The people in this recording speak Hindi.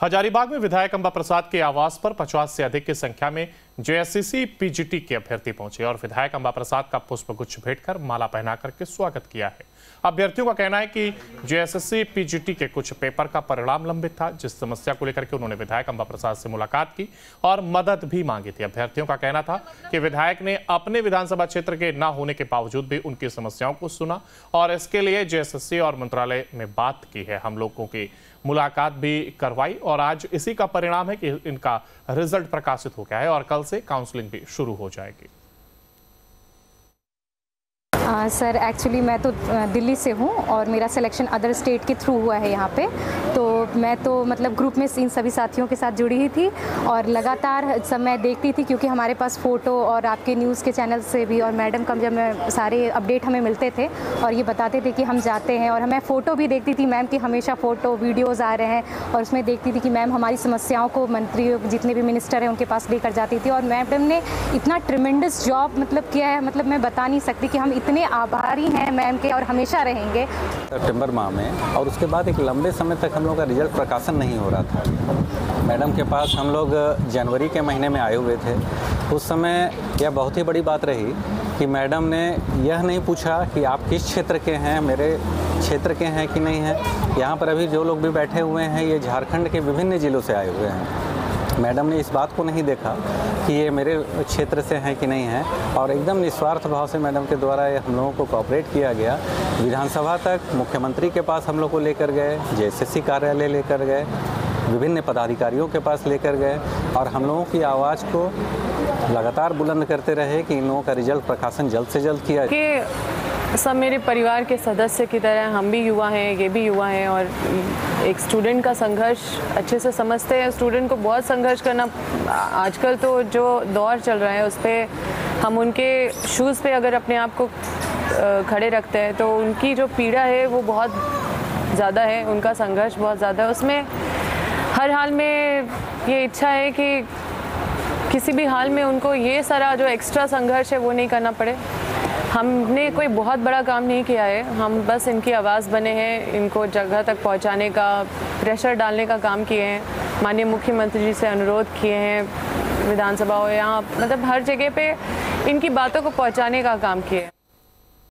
हजारीबाग में विधायक अंबा प्रसाद के आवास पर 50 से अधिक की संख्या में जेएससीसी पीजीटी के अभ्यर्थी पहुँचे और विधायक अंबा प्रसाद का पुष्प गुच्छ भेंट कर माला पहना करके स्वागत किया है। अभ्यर्थियों का कहना है कि जेएसएससी पीजीटी के कुछ पेपर का परिणाम लंबित था, जिस समस्या को लेकर के उन्होंने विधायक अंबा प्रसाद से मुलाकात की और मदद भी मांगी थी। अभ्यर्थियों का कहना था कि विधायक ने अपने विधानसभा क्षेत्र के न होने के बावजूद भी उनकी समस्याओं को सुना और इसके लिए जेएसएससी और मंत्रालय में बात की है। हम लोगों की मुलाकात भी करवाई और आज इसी का परिणाम है कि इनका रिज़ल्ट प्रकाशित हो गया है और कल से काउंसलिंग भी शुरू हो जाएगी। सर एक्चुअली मैं तो दिल्ली से हूँ और मेरा सिलेक्शन अदर स्टेट के थ्रू हुआ है यहाँ पे। तो मैं तो मतलब ग्रुप में इन सभी साथियों के साथ जुड़ी ही थी और लगातार सब मैं देखती थी क्योंकि हमारे पास फ़ोटो और आपके न्यूज़ के चैनल से भी और मैडम का जब मैं सारे अपडेट हमें मिलते थे और ये बताते थे कि हम जाते हैं और मैं फ़ोटो भी देखती थी मैम की हमेशा फ़ोटो वीडियोज़ आ रहे हैं और उसमें देखती थी कि मैम हमारी समस्याओं को मंत्री जितने भी मिनिस्टर हैं उनके पास लेकर जाती थी और मैडम ने इतना ट्रिमेंडस जॉब मतलब किया है मतलब मैं बता नहीं सकती कि हम इतने आभारी हैं मैम के और हमेशा रहेंगे। सितंबर माह में और उसके बाद एक लंबे समय तक हम लोग का रिज़ल्ट प्रकाशन नहीं हो रहा था। मैडम के पास हम लोग जनवरी के महीने में आए हुए थे। उस समय यह बहुत ही बड़ी बात रही कि मैडम ने यह नहीं पूछा कि आप किस क्षेत्र के हैं, मेरे क्षेत्र के हैं कि नहीं हैं। यहाँ पर अभी जो लोग भी बैठे हुए हैं, ये झारखंड के विभिन्न ज़िलों से आए हुए हैं। मैडम ने इस बात को नहीं देखा कि ये मेरे क्षेत्र से हैं कि नहीं हैं। और एकदम निस्वार्थ भाव से मैडम के द्वारा ये हम लोगों को कॉपरेट किया गया। विधानसभा तक मुख्यमंत्री के पास हम लोग को लेकर गए जेसीसी कार्यालय लेकर गए, विभिन्न पदाधिकारियों के पास लेकर गए और हम लोगों की आवाज़ को लगातार बुलंद करते रहे कि इन लोगों का रिज़ल्ट प्रकाशन जल्द से जल्द किया सब मेरे परिवार के सदस्य की तरह, हम भी युवा हैं, ये भी युवा हैं और एक स्टूडेंट का संघर्ष अच्छे से समझते हैं। स्टूडेंट को बहुत संघर्ष करना, आजकल तो जो दौर चल रहा है, उस पर हम उनके शूज़ पे अगर अपने आप को खड़े रखते हैं तो उनकी जो पीड़ा है, वो बहुत ज़्यादा है। उनका संघर्ष बहुत ज़्यादा है। उसमें हर हाल में ये इच्छा है कि किसी भी हाल में उनको ये सारा जो एक्स्ट्रा संघर्ष है, वो नहीं करना पड़े। हमने कोई बहुत बड़ा काम नहीं किया है। हम बस इनकी आवाज़ बने हैं, इनको जगह तक पहुँचाने का प्रेशर डालने का काम किए हैं। माननीय मुख्यमंत्री जी से अनुरोध किए हैं विधानसभा हो यहाँ मतलब हर जगह पे इनकी बातों को पहुँचाने का काम किया है।